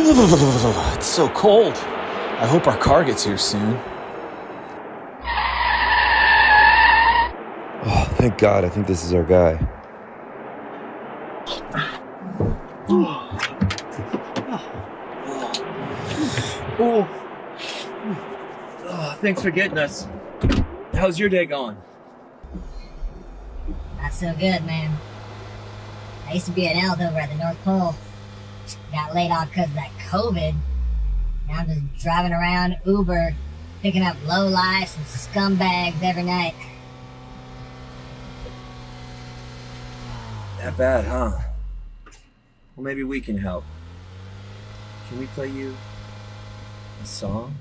It's so cold. I hope our car gets here soon. Oh, thank God. I think this is our guy. Oh. oh, thanks for getting us. How's your day going? Not so good, man. I used to be an elf over at the North Pole. Got laid off because of that COVID. Now I'm just driving around Uber, picking up low lives and scumbags every night. That bad, huh? Well, maybe we can help. Can we play you a song?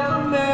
never met.